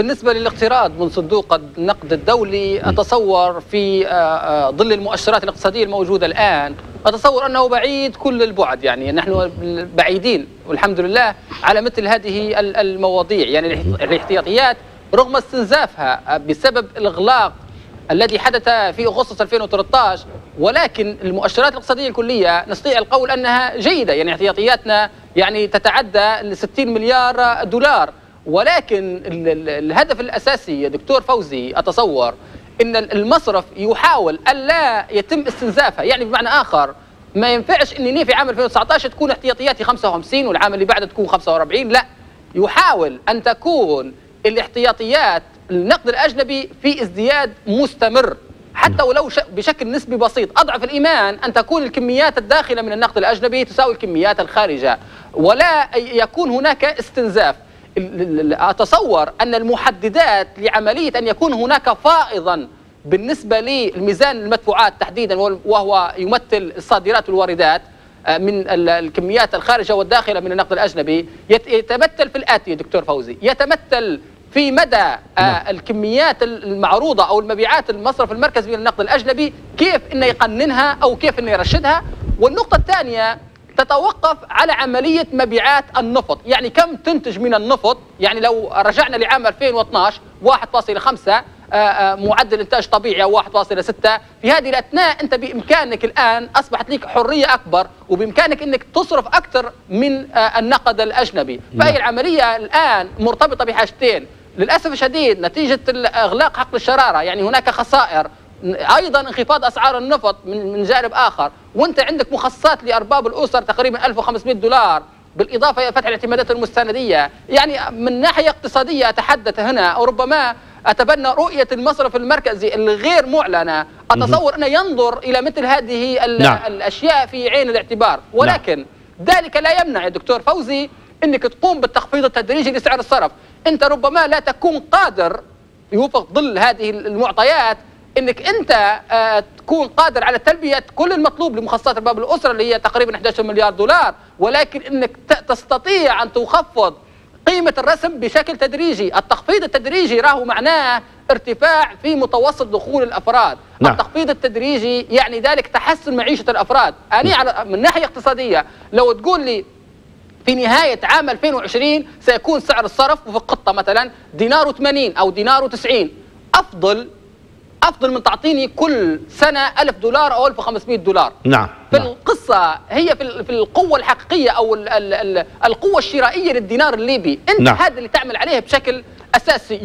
بالنسبة للاقتراض من صندوق النقد الدولي أتصور في آه، آه، ظل المؤشرات الاقتصادية الموجودة الآن أتصور أنه بعيد كل البعد يعني نحن بعيدين والحمد لله على مثل هذه المواضيع. يعني الاحتياطيات رغم استنزافها بسبب الإغلاق الذي حدث في أغسطس 2013 ولكن المؤشرات الاقتصادية الكلية نستطيع القول أنها جيدة. يعني احتياطياتنا يعني تتعدى ال 60 مليار دولار. ولكن الهدف الأساسي يا دكتور فوزي أتصور أن المصرف يحاول ألا يتم استنزافها يعني بمعنى آخر ما ينفعش أني في عام 2019 تكون احتياطياتي 55 والعام اللي بعده تكون 45 لا يحاول أن تكون الاحتياطيات النقد الأجنبي في ازدياد مستمر. حتى ولو بشكل نسبي بسيط. أضعف الإيمان أن تكون الكميات الداخلة من النقد الأجنبي تساوي الكميات الخارجة. ولا يكون هناك استنزاف. أتصور أن المحددات لعملية أن يكون هناك فائضا بالنسبة للميزان المدفوعات تحديدا وهو يمثل الصادرات والواردات آه، من الكميات الخارجة والداخلة من النقد الأجنبي يتمثل في الآتي دكتور فوزي يتمثل في مدى آه، نعم. الكميات المعروضة أو المبيعات المصرف المركزي من النقد الأجنبي كيف إنه يقننها أو كيف إنه يرشدها والنقطة الثانية تتوقف على عملية مبيعات النفط. يعني كم تنتج من النفط؟ يعني لو رجعنا لعام 2012 1.5 آه، آه، معدل إنتاج طبيعي أو 1.6 في هذه الأثناء أنت بإمكانك الآن أصبحت لك حرية أكبر وبإمكانك إنك تصرف أكثر من آه، النقد الأجنبي. فهي نعم. العملية الآن مرتبطة بحاجتين. للأسف الشديد نتيجة اغلاق حقل الشرارة. يعني هناك خسائر. أيضا انخفاض أسعار النفط من من جانب آخر. وانت عندك مخصصات لأرباب الأسر تقريبا 1500 دولار بالإضافة إلى فتح الاعتمادات المستندية. يعني من ناحية اقتصادية أتحدث هنا أو ربما أتبنى رؤية المصرف المركزي الغير معلنة. أتصور أنه ينظر إلى مثل هذه نعم. الأشياء في عين الاعتبار. ولكن نعم. ذلك لا يمنع يا دكتور فوزي إنك تقوم بالتخفيض التدريجي لسعر الصرف. أنت ربما لا تكون قادر يوفق ظل هذه المعطيات إنك أنت آه تكون قادر على تلبية كل المطلوب لمخصصات الباب الأسرة اللي هي تقريبا 11 مليار دولار ولكن إنك تستطيع أن تخفض قيمة الرسم بشكل تدريجي. التخفيض التدريجي راهو معناه ارتفاع في متوسط دخول الأفراد. نعم. التخفيض التدريجي يعني ذلك تحسن معيشة الأفراد. أنا على من ناحية اقتصادية لو تقول لي في نهاية عام 2020 سيكون سعر الصرف وفي القطة مثلا دينار 80 أو دينار 90 أفضل أفضل من تعطيني كل سنة 1000 دولار أو 1500 دولار نعم في نعم. القصة هي في في القوة الحقيقية أو ال ال ال القوة الشرائية للدينار الليبي أنت نعم. هذا اللي تعمل عليه بشكل أساسي